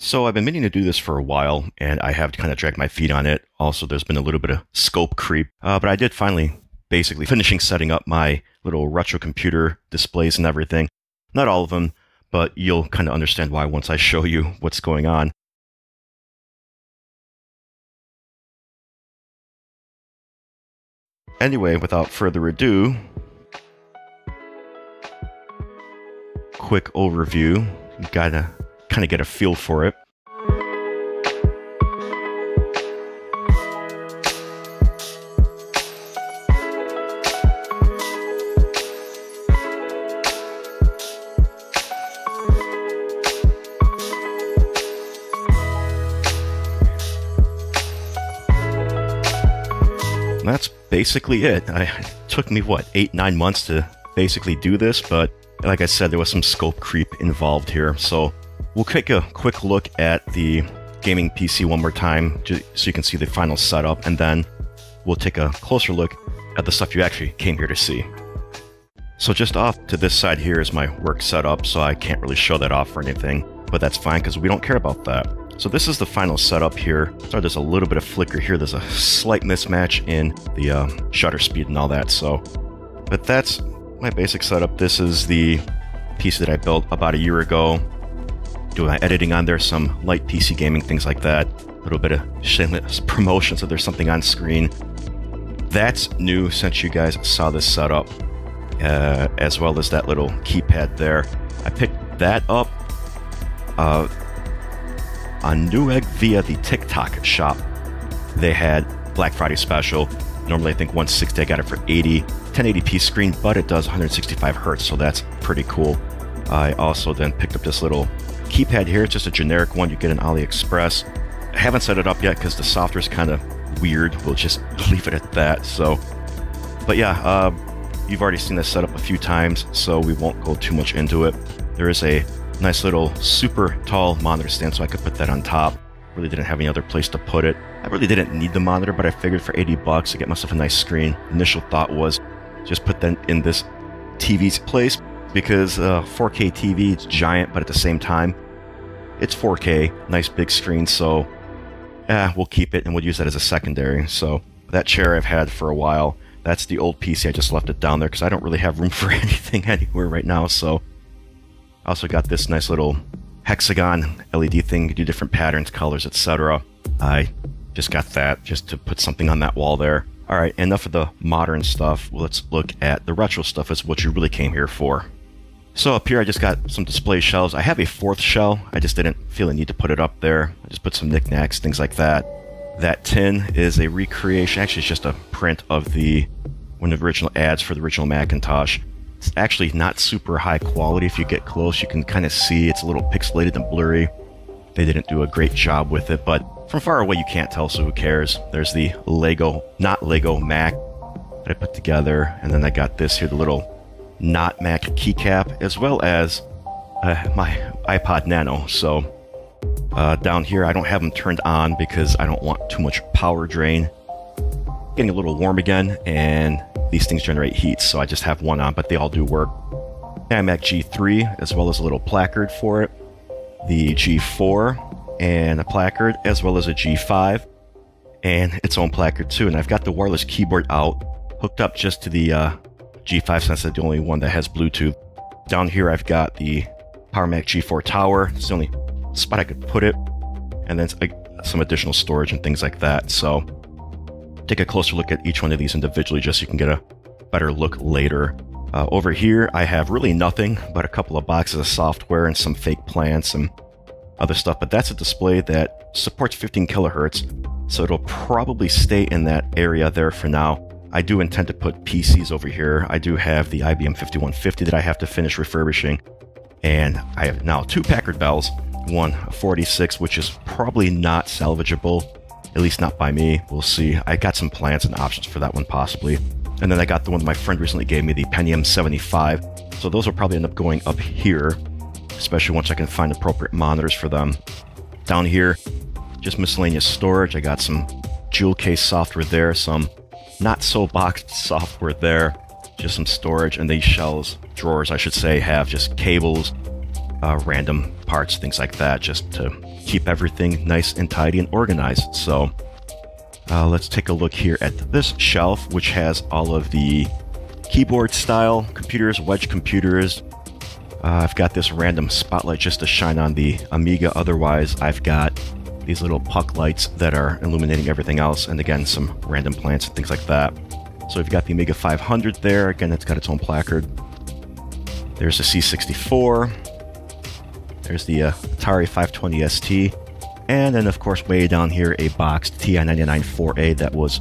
So I've been meaning to do this for a while, and I have kind of dragged my feet on it. Also, there's been a little bit of scope creep, uh, but I did finally basically finishing setting up my little retro computer displays and everything. Not all of them, but you'll kind of understand why once I show you what's going on. Anyway, without further ado, quick overview. You gotta kind of get a feel for it. That's basically it. I, it took me, what, eight, nine months to basically do this, but like I said, there was some scope creep involved here. So We'll take a quick look at the gaming PC one more time so you can see the final setup, and then we'll take a closer look at the stuff you actually came here to see. So just off to this side here is my work setup, so I can't really show that off or anything, but that's fine because we don't care about that. So this is the final setup here. Sorry, there's a little bit of flicker here. There's a slight mismatch in the uh, shutter speed and all that. So, but that's my basic setup. This is the piece that I built about a year ago doing editing on there, some light PC gaming, things like that. A little bit of shameless promotion so there's something on screen. That's new since you guys saw this setup, uh, as well as that little keypad there. I picked that up uh, on Newegg via the TikTok shop. They had Black Friday special. Normally, I think 160. I got it for 80, 1080p screen, but it does 165 hertz, so that's pretty cool. I also then picked up this little keypad here, it's just a generic one you get in AliExpress. I haven't set it up yet because the software is kind of weird. We'll just leave it at that. So, but yeah, uh, you've already seen this set up a few times, so we won't go too much into it. There is a nice little super tall monitor stand, so I could put that on top. Really didn't have any other place to put it. I really didn't need the monitor, but I figured for 80 bucks to get myself a nice screen. Initial thought was just put that in this TV's place because uh, 4K TV, it's giant, but at the same time, it's 4K, nice big screen, so eh, we'll keep it and we'll use that as a secondary. So that chair I've had for a while, that's the old PC. I just left it down there because I don't really have room for anything anywhere right now. So I also got this nice little hexagon LED thing, You do different patterns, colors, etc. I just got that just to put something on that wall there. All right, enough of the modern stuff. Let's look at the retro stuff as what you really came here for. So up here I just got some display shelves. I have a fourth shell. I just didn't feel a need to put it up there. I just put some knickknacks, things like that. That tin is a recreation. Actually, it's just a print of the one of the original ads for the original Macintosh. It's actually not super high quality. If you get close, you can kind of see it's a little pixelated and blurry. They didn't do a great job with it, but from far away you can't tell, so who cares? There's the Lego, not Lego Mac that I put together, and then I got this here, the little not Mac keycap, as well as uh, my iPod Nano. So uh, down here, I don't have them turned on because I don't want too much power drain. Getting a little warm again, and these things generate heat, so I just have one on, but they all do work. iMac G3, as well as a little placard for it. The G4, and a placard, as well as a G5, and its own placard too. And I've got the wireless keyboard out, hooked up just to the uh, G5 since it's the only one that has Bluetooth. Down here I've got the PowerMac G4 tower. It's the only spot I could put it. And then some additional storage and things like that. So take a closer look at each one of these individually just so you can get a better look later. Uh, over here, I have really nothing but a couple of boxes of software and some fake plants and other stuff, but that's a display that supports 15 kilohertz, so it'll probably stay in that area there for now. I do intend to put PCs over here. I do have the IBM 5150 that I have to finish refurbishing. And I have now two Packard Bells, one 46, which is probably not salvageable, at least not by me. We'll see. I got some plans and options for that one possibly. And then I got the one my friend recently gave me, the Pentium 75. So those will probably end up going up here, especially once I can find appropriate monitors for them. Down here, just miscellaneous storage. I got some jewel case software there, some not so boxed software there, just some storage. And these shelves, drawers, I should say, have just cables, uh, random parts, things like that, just to keep everything nice and tidy and organized. So uh, let's take a look here at this shelf, which has all of the keyboard style computers, wedge computers. Uh, I've got this random spotlight just to shine on the Amiga. Otherwise, I've got these little puck lights that are illuminating everything else, and again, some random plants and things like that. So we've got the Amiga 500 there. Again, it's got its own placard. There's the C64. There's the uh, Atari 520 ST. And then, of course, way down here, a boxed TI-99 4A that was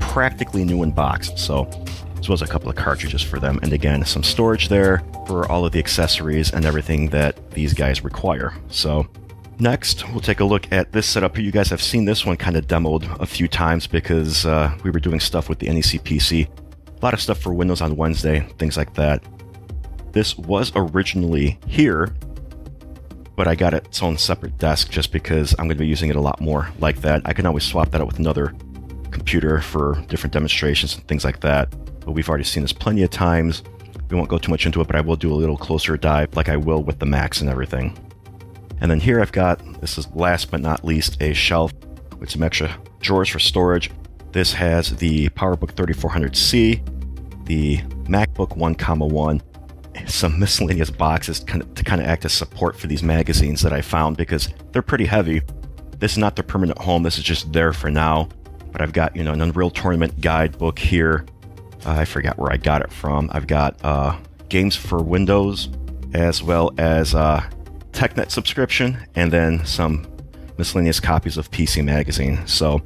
practically new in box. So, as well as a couple of cartridges for them. And again, some storage there for all of the accessories and everything that these guys require. So, next, we'll take a look at this setup here. You guys have seen this one kind of demoed a few times because uh, we were doing stuff with the NEC PC. A lot of stuff for Windows on Wednesday, things like that. This was originally here but I got its own separate desk just because I'm going to be using it a lot more like that. I can always swap that out with another computer for different demonstrations and things like that. But we've already seen this plenty of times. We won't go too much into it, but I will do a little closer dive like I will with the Macs and everything. And then here I've got, this is last but not least, a shelf with some extra drawers for storage. This has the PowerBook 3400C, the MacBook 1, 1, some miscellaneous boxes to kind of act as support for these magazines that I found because they're pretty heavy. This is not their permanent home, this is just there for now. But I've got, you know, an Unreal Tournament guidebook here. Uh, I forgot where I got it from. I've got uh, games for Windows, as well as uh, TechNet subscription, and then some miscellaneous copies of PC Magazine. So,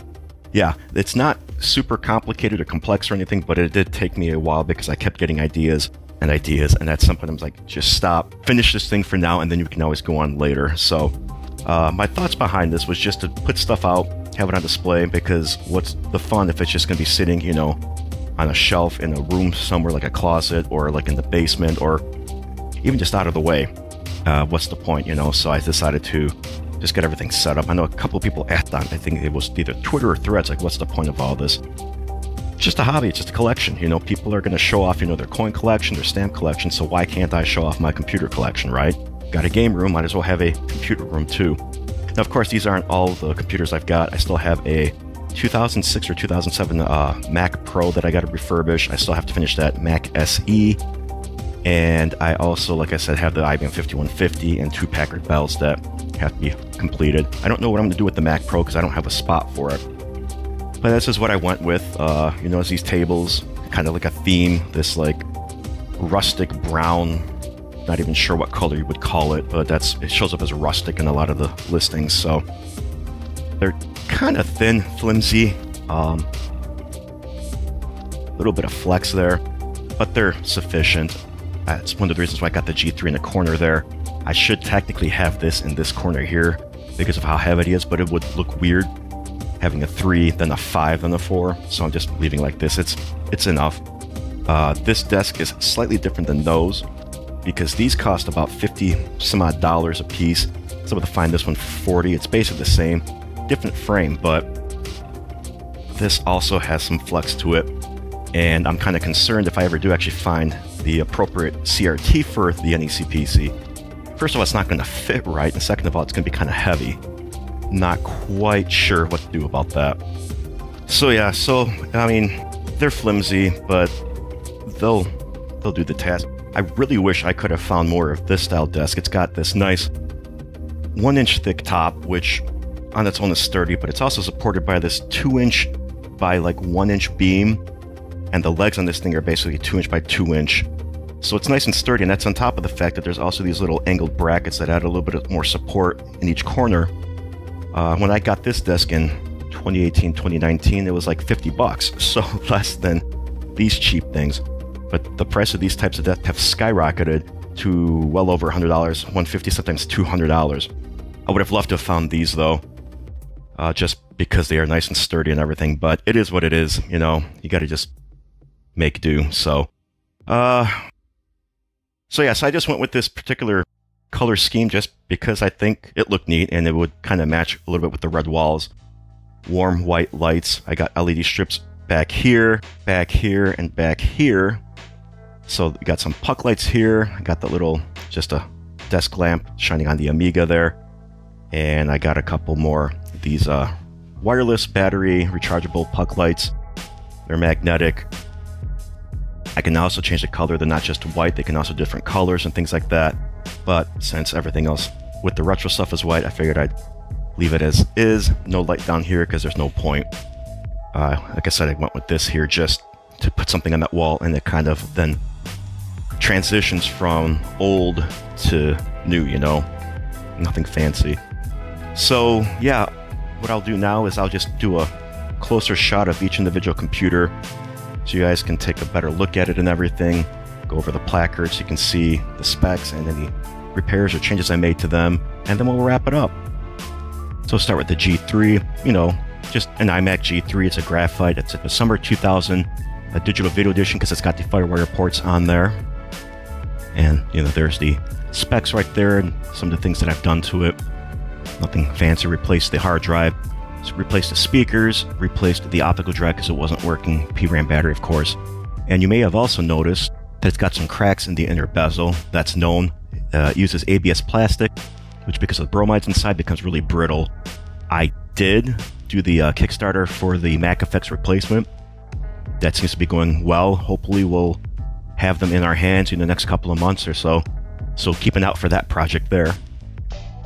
yeah, it's not super complicated or complex or anything, but it did take me a while because I kept getting ideas and ideas. And at some point, I was like, just stop, finish this thing for now, and then you can always go on later. So, uh, my thoughts behind this was just to put stuff out, have it on display, because what's the fun if it's just going to be sitting, you know, on a shelf in a room somewhere like a closet or like in the basement or even just out of the way? Uh, what's the point, you know? So I decided to just get everything set up. I know a couple people asked on, I think it was either Twitter or Threads, like, what's the point of all this? just a hobby, it's just a collection. You know, people are going to show off, you know, their coin collection, their stamp collection, so why can't I show off my computer collection, right? Got a game room, might as well have a computer room too. Now, of course, these aren't all the computers I've got. I still have a 2006 or 2007 uh, Mac Pro that I got to refurbish. I still have to finish that Mac SE. And I also, like I said, have the IBM 5150 and two Packard Bells that have to be completed. I don't know what I'm going to do with the Mac Pro because I don't have a spot for it. But this is what I went with. Uh, you notice these tables, kind of like a theme, this like rustic brown, not even sure what color you would call it, but that's it shows up as rustic in a lot of the listings. So they're kind of thin, flimsy, um, a little bit of flex there, but they're sufficient. That's one of the reasons why I got the G3 in the corner there. I should technically have this in this corner here because of how heavy it is, but it would look weird having a three, then a five, then a four. So I'm just leaving like this. It's it's enough. Uh, this desk is slightly different than those because these cost about 50 some odd dollars a piece. I was able to find this one for 40. It's basically the same, different frame, but this also has some flex to it. And I'm kind of concerned if I ever do actually find the appropriate CRT for the NEC PC. First of all, it's not going to fit right, and second of all, it's going to be kind of heavy not quite sure what to do about that. So yeah, so I mean, they're flimsy, but they'll they'll do the task. I really wish I could have found more of this style desk. It's got this nice one inch thick top, which on its own is sturdy, but it's also supported by this two inch by like one inch beam, and the legs on this thing are basically two inch by two inch. So it's nice and sturdy, and that's on top of the fact that there's also these little angled brackets that add a little bit more support in each corner uh, when I got this desk in 2018, 2019, it was like 50 bucks, so less than these cheap things. But the price of these types of desks have skyrocketed to well over $100, 150 sometimes $200. I would have loved to have found these though, uh, just because they are nice and sturdy and everything. But it is what it is, you know. You got to just make do. So, uh, so yes, yeah, so I just went with this particular color scheme just because I think it looked neat and it would kind of match a little bit with the red walls. Warm white lights. I got LED strips back here, back here, and back here. So we got some puck lights here. I got the little, just a desk lamp shining on the Amiga there. And I got a couple more these uh, wireless battery rechargeable puck lights. They're magnetic. I can also change the color. They're not just white, they can also different colors and things like that. But since everything else with the retro stuff is white, I figured I'd leave it as is. No light down here because there's no point. Uh, like I said, I went with this here just to put something on that wall and it kind of then transitions from old to new, you know? Nothing fancy. So, yeah, what I'll do now is I'll just do a closer shot of each individual computer so you guys can take a better look at it and everything. Go over the placards so you can see the specs and any repairs or changes I made to them, and then we'll wrap it up. So start with the G3, you know, just an iMac G3. It's a graphite. It's a summer 2000 a digital video edition because it's got the FireWire ports on there. And, you know, there's the specs right there and some of the things that I've done to it. Nothing fancy. Replaced the hard drive, replaced the speakers, replaced the optical drive because it wasn't working, PRAM battery, of course. And you may have also noticed that it's got some cracks in the inner bezel. That's known. Uh, it uses ABS plastic, which because of the bromides inside becomes really brittle. I did do the uh, Kickstarter for the MacEffects replacement. That seems to be going well. Hopefully, we'll have them in our hands in the next couple of months or so. So keep an out for that project there.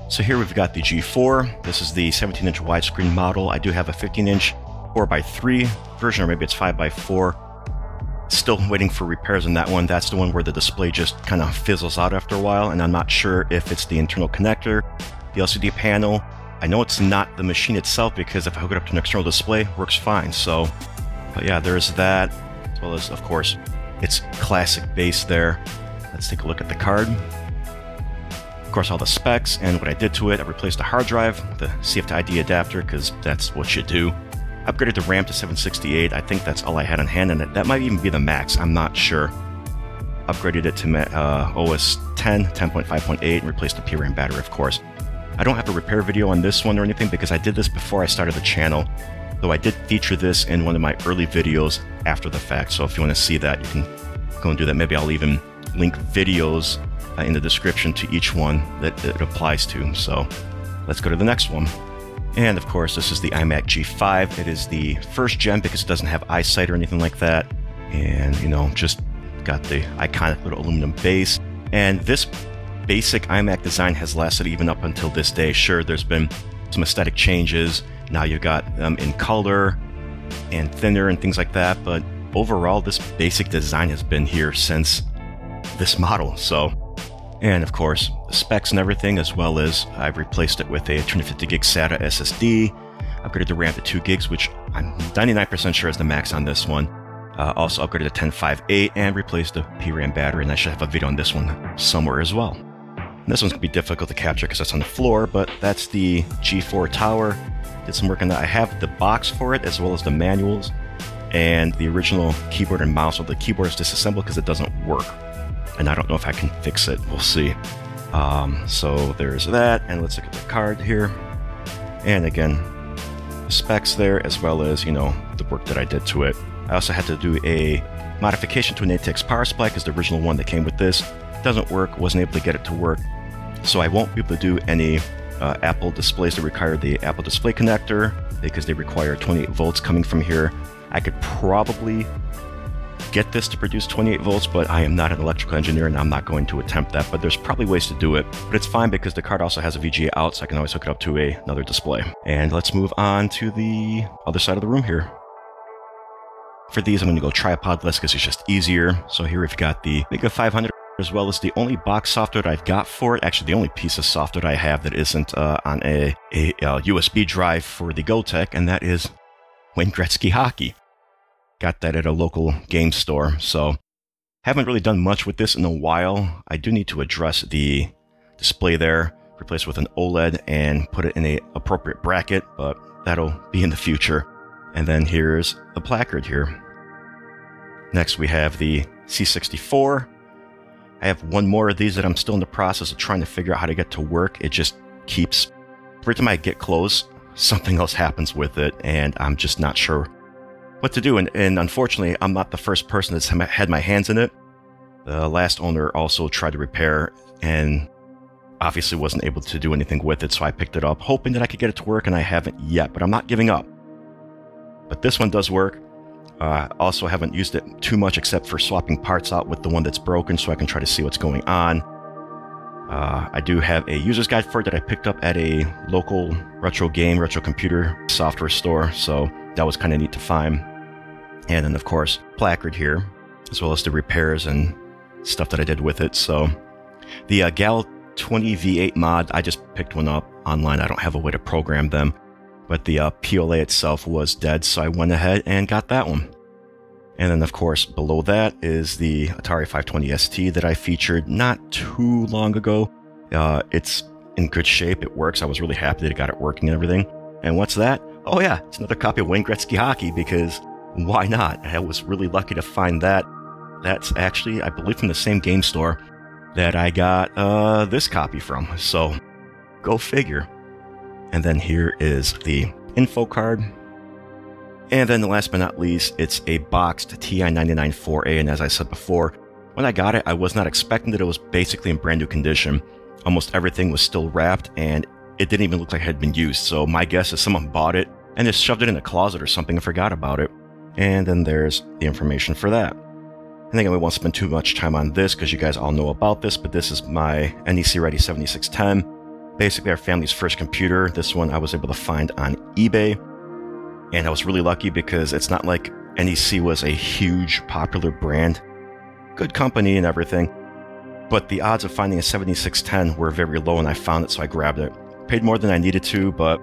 So here we've got the G4. This is the 17-inch widescreen model. I do have a 15-inch 4x3 version, or maybe it's 5x4. Still waiting for repairs on that one. That's the one where the display just kind of fizzles out after a while, and I'm not sure if it's the internal connector, the LCD panel. I know it's not the machine itself because if I hook it up to an external display, it works fine. So, but yeah, there's that, as well as, of course, its classic base there. Let's take a look at the card. Course, all the specs and what I did to it. I replaced the hard drive the CF to IDE adapter because that's what you do. Upgraded the RAM to 768. I think that's all I had on hand, and that might even be the max. I'm not sure. Upgraded it to uh, OS 10, 10.5.8, and replaced the PRAM battery, of course. I don't have a repair video on this one or anything because I did this before I started the channel, though I did feature this in one of my early videos after the fact. So if you want to see that, you can go and do that. Maybe I'll even link videos Uh, in the description to each one that, it applies to. So let's go to the next one. And of course, this is the iMac G5. It is the first gen because it doesn't have iSight or anything like that. And, you know, just got the iconic little aluminum base. And this basic iMac design has lasted even up until this day. Sure, there's been some aesthetic changes. Now you've got them in color and thinner and things like that. But overall, this basic design has been here since this model. So and of course, specs and everything, as well as I've replaced it with a 250 gig SATA SSD, upgraded the RAM to 2 gigs, which I'm 99% sure is the max on this one. Uh, also upgraded to 1058 and replaced the PRAM battery, and I should have a video on this one somewhere as well. And this one's gonna be difficult to capture because it's on the floor, but that's the G4 tower. Did some work on that. I have the box for it as well as the manuals and the original keyboard and mouse. So the keyboard is disassembled because it doesn't work and I don't know if I can fix it. We'll see. Um, so there's that, and let's look at the card here. And again, specs there, as well as, you know, the work that I did to it. I also had to do a modification to an ATX power supply because the original one that came with this doesn't work, wasn't able to get it to work. So I won't be able to do any uh, Apple displays that require the Apple Display connector because they require 28 volts coming from here. I could probably get this to produce 28 volts, but I am not an electrical engineer and I'm not going to attempt that. But there's probably ways to do it. But it's fine because the card also has a VGA out, so I can always hook it up to a, another display. And let's move on to the other side of the room here. For these, I'm going to go tripodless because it's just easier. So here we've got the Amiga 500 as well as the only box software that I've got for it. Actually, the only piece of software I have that isn't uh, on a, a, a USB drive for the Gotek, and that is Wayne Gretzky Hockey. Got that at a local game store. So haven't really done much with this in a while. I do need to address the display there, replace with an OLED and put it in a appropriate bracket, but that'll be in the future. And then here's the placard here. Next we have the C64. I have one more of these that I'm still in the process of trying to figure out how to get to work. It just keeps, every time I get close, something else happens with it, and I'm just not sure what to do. And, and unfortunately, I'm not the first person that's had my hands in it. The last owner also tried to repair, and obviously wasn't able to do anything with it, so I picked it up, hoping that I could get it to work, and I haven't yet, but I'm not giving up. But this one does work. Uh, also I haven't used it too much except for swapping parts out with the one that's broken so I can try to see what's going on. Uh, I do have a user's guide for it that I picked up at a local retro game, retro computer software store, so that was kind of neat to find. And then, of course, placard here, as well as the repairs and stuff that I did with it. So the uh, Gal 20 V8 mod, I just picked one up online. I don't have a way to program them, but the uh, PLA itself was dead, so I went ahead and got that one. And then, of course, below that is the Atari 520 ST that I featured not too long ago. Uh, it's in good shape. It works. I was really happy that I got it working and everything. And what's that? Oh, yeah, it's another copy of Wayne Gretzky Hockey because why not? I was really lucky to find that. That's actually, I believe, from the same game store that I got uh, this copy from. So go figure. And then here is the info card and then last but not least, it's a boxed TI-99 4A, and as I said before, when I got it, I was not expecting that it was basically in brand new condition. Almost everything was still wrapped, and it didn't even look like it had been used, so my guess is someone bought it and just shoved it in a closet or something and forgot about it. And then there's the information for that. And again, we won't spend too much time on this because you guys all know about this, but this is my NEC Ready 7610. Basically, our family's first computer. This one I was able to find on eBay. And I was really lucky because it's not like NEC was a huge popular brand. Good company and everything. But the odds of finding a 7610 were very low and I found it so I grabbed it. Paid more than I needed to, but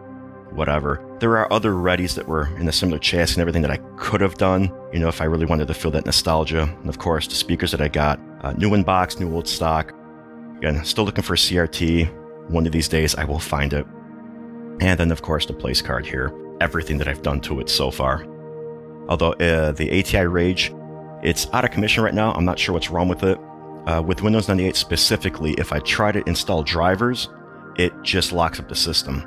whatever. There are other Readies that were in a similar chassis and everything that I could have done, you know, if I really wanted to feel that nostalgia. And of course, the speakers that I got, uh, new in box, new old stock. Again, still looking for a CRT. One of these days I will find it. And then, of course, the place card here everything that I've done to it so far. Although uh, the ATI Rage, it's out of commission right now. I'm not sure what's wrong with it. Uh, with Windows 98 specifically, if I try to install drivers, it just locks up the system.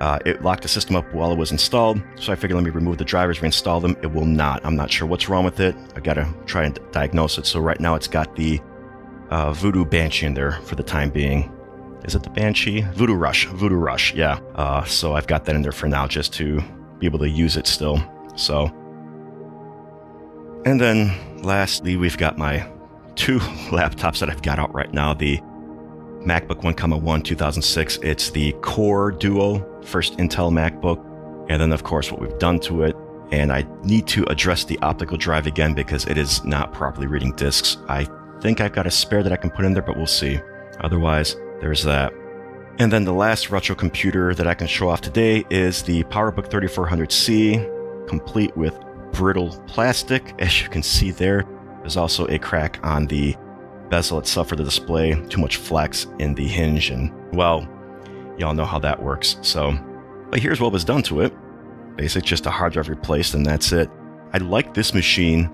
Uh, it locked the system up while it was installed, so I figured let me remove the drivers, reinstall them. It will not. I'm not sure what's wrong with it. I gotta try and diagnose it. So right now it's got the uh, Voodoo Banshee in there for the time being. Is it the Banshee? Voodoo Rush. Voodoo Rush, yeah. Uh, so I've got that in there for now just to be able to use it still. So. And then lastly, we've got my two laptops that I've got out right now. The MacBook One, One 2006. It's the Core Duo, first Intel MacBook. And then, of course, what we've done to it. And I need to address the optical drive again because it is not properly reading disks. I think I've got a spare that I can put in there, but we'll see. Otherwise, there's that. And then the last retro computer that I can show off today is the PowerBook 3400C, complete with brittle plastic. As you can see there, there's also a crack on the bezel itself suffered the display, too much flex in the hinge, and well, y'all know how that works. So, but here's what was done to it. Basically, just a hard drive replaced, and that's it. I like this machine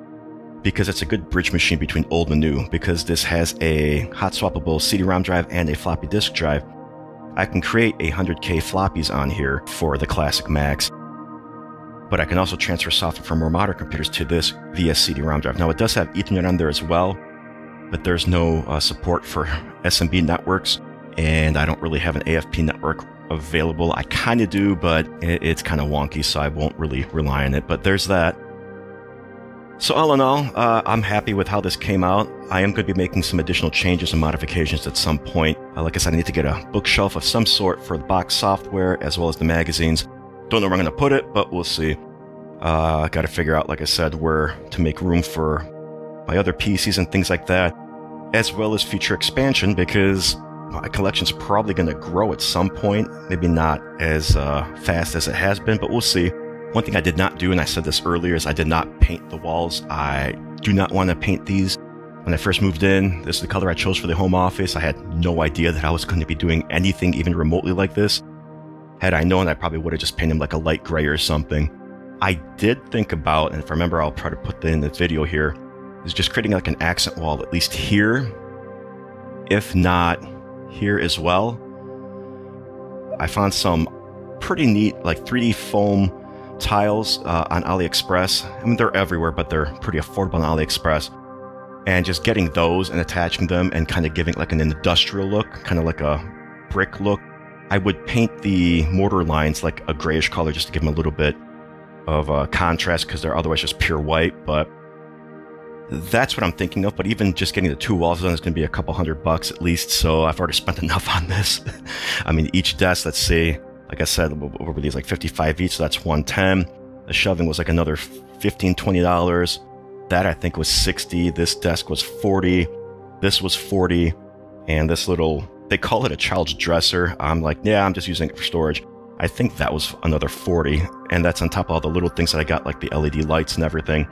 because it's a good bridge machine between old and new because this has a hot swappable CD-ROM drive and a floppy disk drive. I can create 100K floppies on here for the classic Macs, but I can also transfer software from more modern computers to this via CD-ROM drive. Now it does have Ethernet on there as well, but there's no uh, support for SMB networks, and I don't really have an AFP network available. I kind of do, but it's kind of wonky, so I won't really rely on it. But there's that. So all in all, uh, I'm happy with how this came out. I am going to be making some additional changes and modifications at some point. Uh, like I said, I need to get a bookshelf of some sort for the box software as well as the magazines. Don't know where I'm going to put it, but we'll see. Uh, got to figure out, like I said, where to make room for my other PCs and things like that, as well as future expansion because my collection's probably going to grow at some point. Maybe not as uh, fast as it has been, but we'll see. One thing I did not do, and I said this earlier, is I did not paint the walls. I do not want to paint these. When I first moved in, this is the color I chose for the home office. I had no idea that I was going to be doing anything even remotely like this. Had I known, I probably would have just painted them like a light gray or something. I did think about, and if I remember, I'll try to put that in the video here, is just creating like an accent wall, at least here, if not here as well. I found some pretty neat, like 3D foam tiles uh, on AliExpress. I mean, they're everywhere, but they're pretty affordable on AliExpress. And just getting those and attaching them and kind of giving like an industrial look, kind of like a brick look. I would paint the mortar lines like a grayish color just to give them a little bit of uh, contrast because they're otherwise just pure white. But that's what I'm thinking of. But even just getting the two walls done is going to be a couple hundred bucks at least. So I've already spent enough on this. I mean, each desk, let's see, like I said, over these like 55 each, so that's 110. The shelving was like another 15 $20. That I think was 60. This desk was 40. This was 40. And this little, they call it a child's dresser. I'm like, yeah, I'm just using it for storage. I think that was another 40. And that's on top of all the little things that I got, like the LED lights and everything.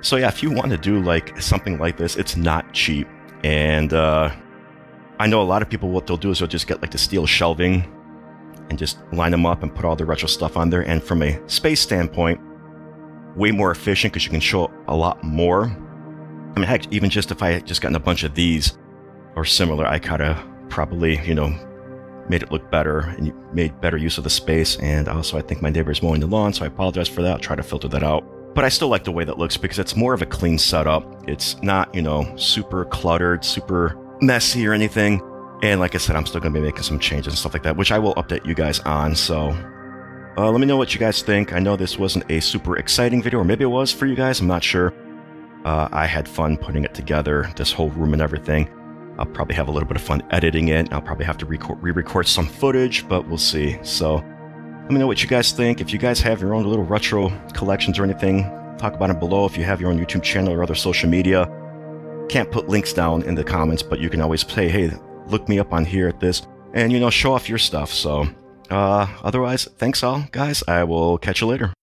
So yeah, if you want to do like something like this, it's not cheap. And uh, I know a lot of people, what they'll do is they'll just get like the steel shelving and just line them up and put all the retro stuff on there. And from a space standpoint, way more efficient because you can show a lot more. I mean, heck, even just if I had just gotten a bunch of these or similar, I kind of probably, you know, made it look better and made better use of the space. And also, I think my neighbor is mowing the lawn, so I apologize for that. I'll try to filter that out. But I still like the way that looks because it's more of a clean setup. It's not, you know, super cluttered, super messy or anything. And like I said, I'm still going to be making some changes and stuff like that, which I will update you guys on. So uh, let me know what you guys think. I know this wasn't a super exciting video, or maybe it was for you guys. I'm not sure. Uh, I had fun putting it together, this whole room and everything. I'll probably have a little bit of fun editing it. I'll probably have to re-record some footage, but we'll see. So let me know what you guys think. If you guys have your own little retro collections or anything, talk about it below. If you have your own YouTube channel or other social media, can't put links down in the comments, but you can always say, hey, look me up on here at this, and you know, show off your stuff. So, uh, otherwise, thanks all, guys. I will catch you later.